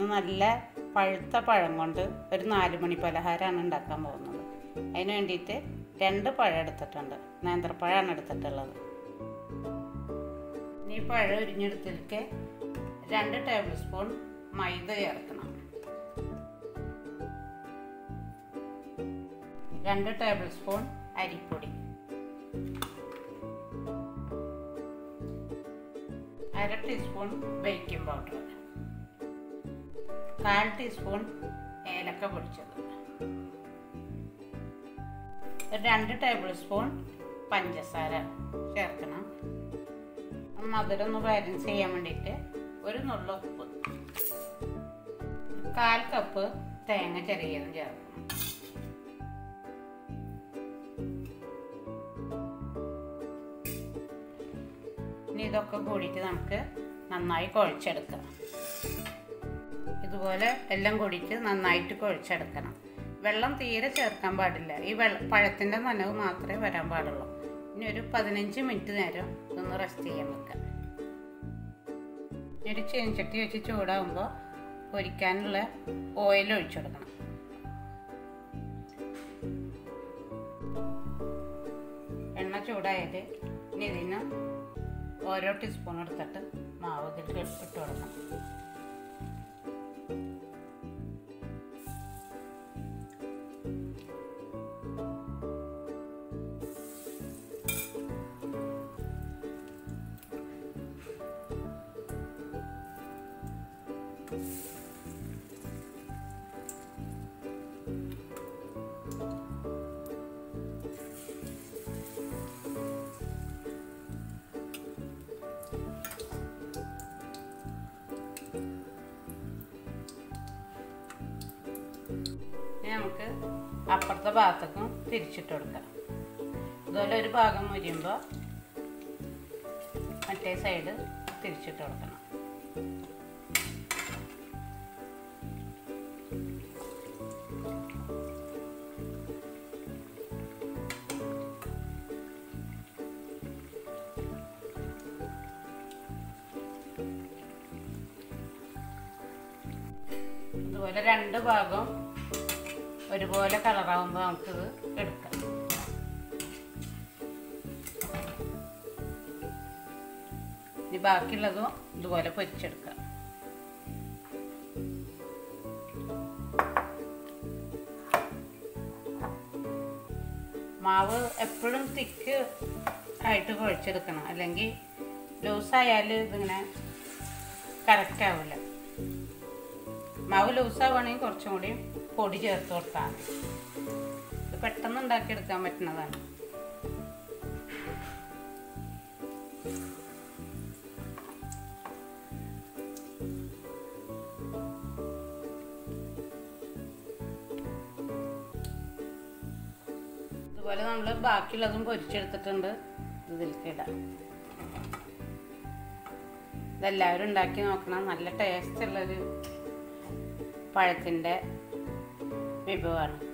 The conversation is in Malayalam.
ഇന്ന് നല്ല പഴുത്ത പഴം കൊണ്ട് ഒരു നാല് മണി പലഹാരമാണ് ഉണ്ടാക്കാൻ പോകുന്നത്. അതിന് വേണ്ടിയിട്ട് രണ്ട് പഴം എടുത്തിട്ടുണ്ട്. നേന്ത്രപ്പഴമാണ് എടുത്തിട്ടുള്ളത്. ഇനി പഴം ഉരിഞ്ഞെടുത്തിലേക്ക് രണ്ട് ടേബിൾ സ്പൂൺ മൈദ ചേർക്കണം. രണ്ട് ടേബിൾ സ്പൂൺ അരിപ്പൊടി. അര ടീസ്പൂൺ ബേക്കിംഗ് പൗഡർ. കാൽ ടീസ്പൂൺ ഏലക്ക പൊടിച്ചത്. രണ്ട് ടേബിൾ സ്പൂൺ പഞ്ചസാര ചേർക്കണം. മധുരം ഒന്ന് ബാലൻസ് ചെയ്യാൻ വേണ്ടിയിട്ട് ഒരു നുള്ള ഉപ്പ് കാൽ കപ്പ് തേങ്ങ ചെറിയതും ചേർക്കണം. ഇനി ഇതൊക്കെ കൂടിയിട്ട് നമുക്ക് നന്നായി കുഴച്ചെടുക്കാം. ഇതുപോലെ എല്ലാം കൂടിയിട്ട് നന്നായിട്ട് കുഴച്ചെടുക്കണം. വെള്ളം തീരെ ചേർക്കാൻ പാടില്ല. ഈ വെള്ള പഴത്തിന്റെ നനവ് മാത്രമേ വരാൻ പാടുള്ളൂ. ഇനി ഒരു പതിനഞ്ച് മിനിറ്റ് നേരം ഇതൊന്ന് റെസ്റ്റ് ചെയ്യാൻ വെക്കാം. ഒരു ചീനച്ചട്ടി വെച്ച് ചൂടാകുമ്പോൾ പൊരിക്കാനുള്ള ഓയിൽ ഒഴിച്ചു കൊടുക്കണം. എണ്ണ ചൂടായത് ഇനി ഇതിന് ഓരോ ടീസ്പൂൺ എടുത്തിട്ട് മാവ് ഇതിൽ ഇട്ട് കൊടുക്കണം. നമുക്ക് അപ്പുറത്തെ ഭാഗത്തേക്കും തിരിച്ചിട്ട് കൊടുക്കാം. ഇതുപോലെ ഒരു ഭാഗം മുരിയുമ്പോൾ മറ്റേ സൈഡ് തിരിച്ചിട്ട് കൊടുക്കണം. ഇതുപോലെ രണ്ട് ഭാഗം ഒരുപോലെ കളറാവുമ്പോൾ നമുക്കിത് എടുക്കാം. ഇനി ബാക്കിയുള്ളതും ഇതുപോലെ പൊരിച്ചെടുക്കാം. മാവ് എപ്പോഴും തിക്ക് ആയിട്ട് കുഴച്ചെടുക്കണം. അല്ലെങ്കിൽ ലൂസായാൽ ഇതിങ്ങനെ കറക്റ്റ് ആവില്ല മാവ് ലൂസാവുകയാണെങ്കിൽ കുറച്ചും കൂടി പൊടി ചേർത്ത് കൊടുത്താൽ മതി. ഇത് പെട്ടെന്ന് ഉണ്ടാക്കിയെടുക്കാൻ പറ്റുന്നതാണ്. അതുപോലെ നമ്മൾ ബാക്കിയുള്ളതും പൊരിച്ചെടുത്തിട്ടുണ്ട്. ഇതിലേക്ക് ഇടാം. ഇതെല്ലാവരും ഉണ്ടാക്കി നോക്കണം. നല്ല ടേസ്റ്റ് ഉള്ളൊരു പഴത്തിന്റെ വിഭവമാണ്.